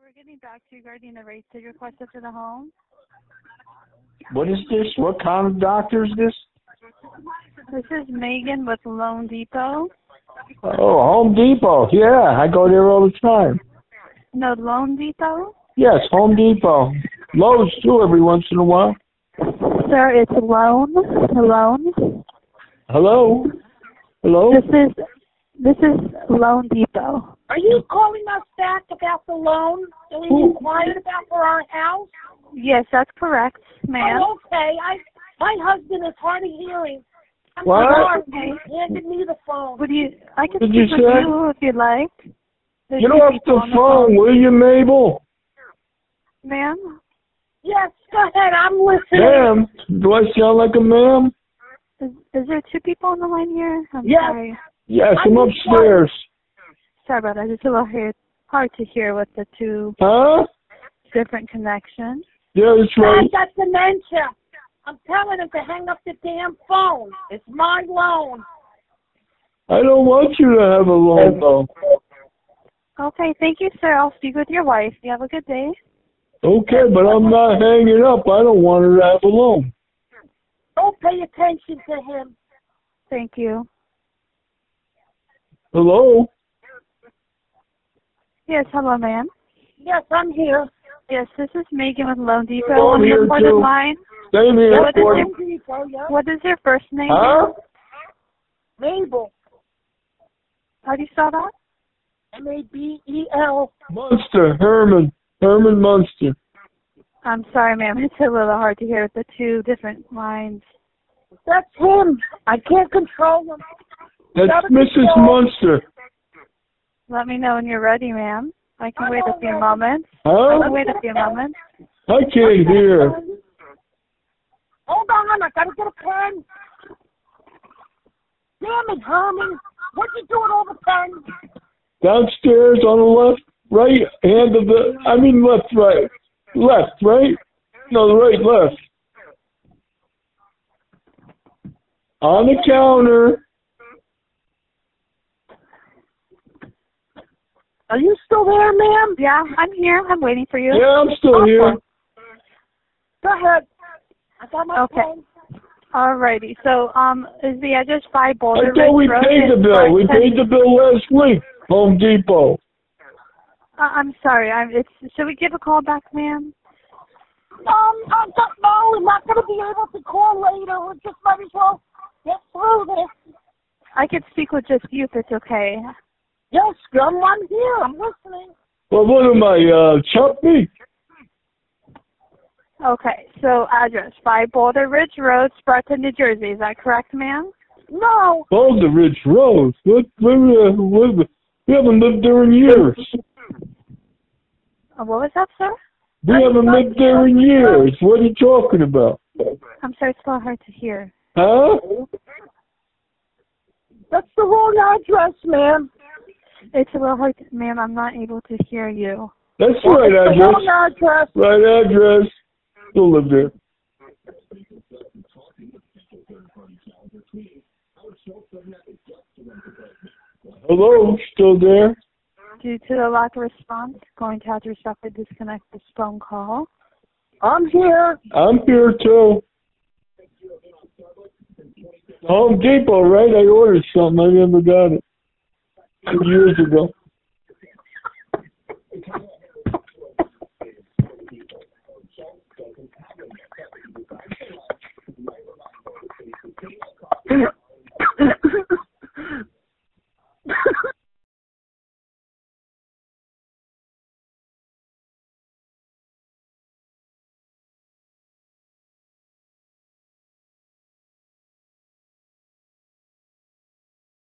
We're getting back to you regarding the rates that you requested for the home. What is this? What kind of doctor is this? This is Megan with Loan Depot. Oh, Home Depot. Yeah, I go there all the time. No, Loan Depot? Yes, Home Depot. Lowe's too every once in a while. Sir, it's loan. Loan. Hello? Hello? This is this is Loan Depot. Are you calling us back about the loan that we Who? inquired about for our house? Yes, that's correct, ma'am. Oh, okay. I my husband is hard of hearing. I'm What? sorry. Okay. He handed me the phone. Would you? I can Did speak you with say? you if you'd like. There's Get two off people the on phone, will you, Mabel? ma'am. Yes, go ahead. I'm listening. Ma'am? Do I sound like a ma'am? Is, is there two people on the line here? I'm Yes. sorry. Yes, I'm upstairs. Sorry about that. It's a little hard, hard to hear with the two Huh? different connections. Yeah, that's right. I got dementia. I'm telling him to hang up the damn phone. It's my loan. I don't want you to have a loan though. Okay, thank you, sir. I'll speak with your wife. You have a good day. Okay, but I'm not hanging up. I don't want her to have a loan. Don't pay attention to him. Thank you. Hello? Yes, hello, ma'am. Yes, I'm here. Yes, this is Megan with Loan Depot Oh, on I'm the here, recorded too. line. Same here. What is your- People, yeah. What is your first name? Huh? Mabel. How do you spell that? M A B E L. Munster, Herman. Herman Munster. I'm sorry, ma'am. It's a little hard to hear with the two different lines. That's him. I can't control him. That's Mrs. control. Munster. Let me know when you're ready, ma'am. I can wait a few already- moments. I can wait a few moments. I can't hear. Hold on, I gotta get a pen. Damn it, Herman. What you doing all the pens? Downstairs on the left, right hand of the, I mean left, right. Left, right? No, the right, left. On the counter. Are you still there, ma'am? Yeah, I'm here. I'm waiting for you. Yeah, I'm still here. Go ahead. I got my Okay. pen. Alrighty. So, um, is the address five I Boulder thought we Ridge Road? paid the bill. We paid the bill last week. Home Depot. Uh, I'm sorry. I'm. It's. Should we give a call back, ma'am? Um, I don't know. I'm not gonna be able to call later. We just might as well get through this. I could speak with just you if it's okay. Yes, I'm, I'm here. I'm listening. Well, what am I, uh, Chumpy? Okay. So, address five Boulder Ridge Road, Sparta, New Jersey. Is that correct, ma'am? No. Boulder Ridge Road. What, what, uh, what, we haven't lived there in years. Uh, what was that, sir? We haven't lived there in years. What are you talking about? I'm sorry. It's a little hard to hear. Huh? That's the wrong address, ma'am. It's a little hard, to, ma'am. I'm not able to hear you. That's the right It's the address. wrong address. Right address. Still live there. Hello, still there? Due to the lack of response, going to have to respectfully disconnect this phone call. I'm here. I'm here too. Home Depot, right? I ordered something. I never got it. Years ago.